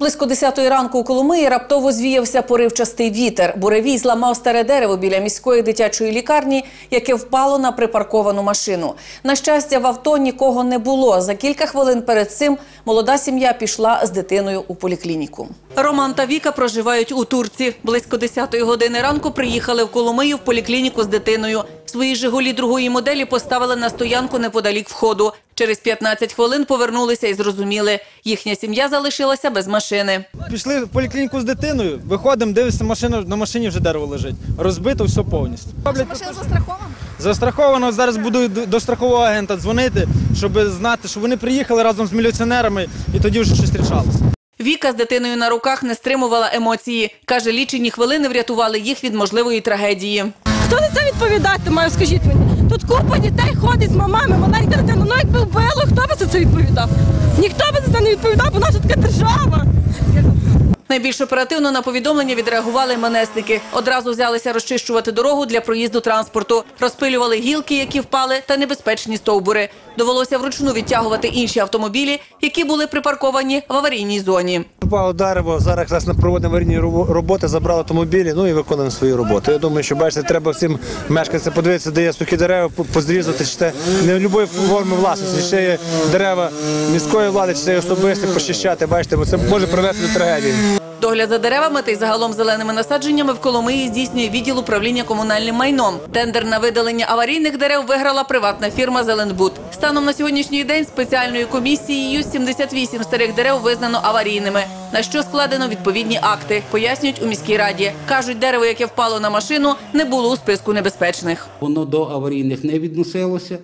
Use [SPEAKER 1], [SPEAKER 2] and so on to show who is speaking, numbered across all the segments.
[SPEAKER 1] Близько 10 ранку у Коломиї раптово звіявся поривчастий вітер. Буревій зламав старе дерево біля міської дитячої лікарні, яке впало на припарковану машину. На щастя, в авто нікого не було. За кілька хвилин перед цим молода сім'я пішла з дитиною у поліклініку. Роман та Віка проживають у Турці. Близько 10 години ранку приїхали в Коломию в поліклініку з дитиною. Свої «Жигулі» другої моделі поставили на стоянку неподалік входу. Через 15 хвилин повернулися і зрозуміли, їхня сім'я залишилася без машини.
[SPEAKER 2] Пішли в поліклініку з дитиною, виходимо, дивимося, машина, на машині вже дерево лежить. Розбито все повністю.
[SPEAKER 3] Машина застрахована?
[SPEAKER 2] Застраховано, зараз буду до до страхового агента дзвонити, щоб знати, що вони приїхали разом з міліціонерами і тоді вже щось рішалося.
[SPEAKER 1] Віка з дитиною на руках не стримувала емоції. Каже, лічені хвилини врятували їх від можливої трагедії.
[SPEAKER 4] Хто за це відповідати має, скажіть мені? Тут купа дітей ходить з мамами, маленька дитина. Ну якби вбило, хто би за це відповідав? Ніхто би за це не відповідав, бо наша така держава.
[SPEAKER 1] Найбільш оперативно на повідомлення відреагували манесники. Одразу взялися розчищувати дорогу для проїзду транспорту, розпилювали гілки, які впали, та небезпечні стовбури. Довелося вручну відтягувати інші автомобілі, які були припарковані в аварійній зоні.
[SPEAKER 5] Впало дерево, зараз ми проводимо аварійні робо- роботи, забрали автомобілі, ну і виконуємо свою роботу. Я думаю, що бачите, треба всім мешканцям подивитися, де є сухі дерева, позрізати, це не любої форми власності, це є дерева міської влади, чи особисті, почищати, бачите, бо це може привести до трагедії.
[SPEAKER 1] Догляд за деревами та й загалом зеленими насадженнями в Коломиї здійснює відділ управління комунальним майном. Тендер на видалення аварійних дерев виграла приватна фірма Зеленбуд. Станом на сьогоднішній день спеціальною комісією 78 старих дерев визнано аварійними, на що складено відповідні акти. Пояснюють у міській раді. кажуть, дерево, яке впало на машину, не було у списку небезпечних.
[SPEAKER 6] Воно до аварійних не відносилося.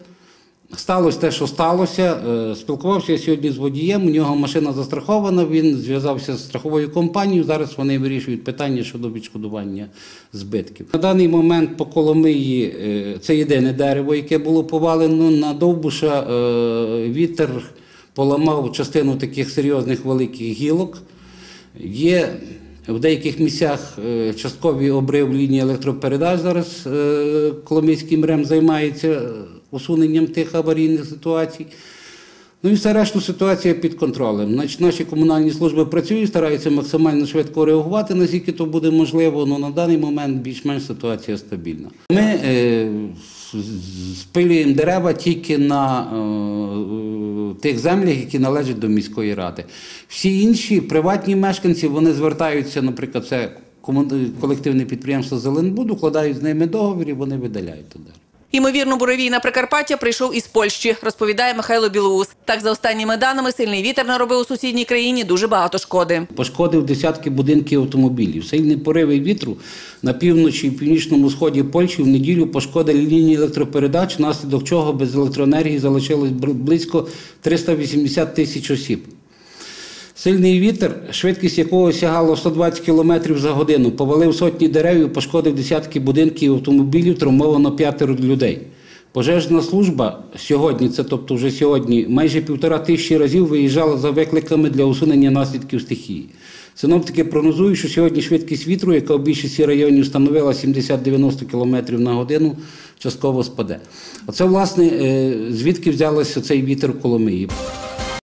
[SPEAKER 6] Сталося те, що сталося. Е, Спілкувався я сьогодні з водієм. У нього машина застрахована. Він зв'язався з страховою компанією. Зараз вони вирішують питання щодо відшкодування збитків. На даний момент по Коломиї е, це єдине дерево, яке було повалено на Довбуша. е, Вітер поламав частину таких серйозних великих гілок. Є в деяких місцях частковий обрив лінії електропередач. Зараз Коломийський МРЕМ займається усуненням тих аварійних ситуацій. Ну і все решту ситуація під контролем. Значить, наші комунальні служби працюють, стараються максимально швидко реагувати, наскільки то буде можливо, але на даний момент більш-менш ситуація стабільна. Ми е, спилюємо дерева тільки на е, тих землях, які належать до міської ради. Всі інші приватні мешканці вони звертаються, наприклад, це колективне підприємство Зеленбуд, укладають з ними договір і вони видаляють туди.
[SPEAKER 1] Ймовірно, буревій на Прикарпаття прийшов із Польщі, розповідає Михайло Білоус. Так, за останніми даними, сильний вітер наробив у сусідній країні дуже багато шкоди.
[SPEAKER 6] Пошкодив десятки будинків автомобілів. Сильні пориви вітру на півночі і північному сході Польщі в неділю пошкодили лінії електропередач, внаслідок чого без електроенергії залишилось близько 380 тисяч осіб. Сильний вітер, швидкість якого сягала 120 км за годину, повалив сотні дерев і пошкодив десятки будинків і автомобілів, травмовано п'ятеро людей. Пожежна служба сьогодні, це тобто вже сьогодні, майже півтора тисячі разів виїжджала за викликами для усунення наслідків стихії. Синоптики прогнозують, що сьогодні швидкість вітру, яка в більшості районів становила 70-90 км на годину, частково спаде. Оце, власне, е, звідки взялося цей вітер в Коломиї.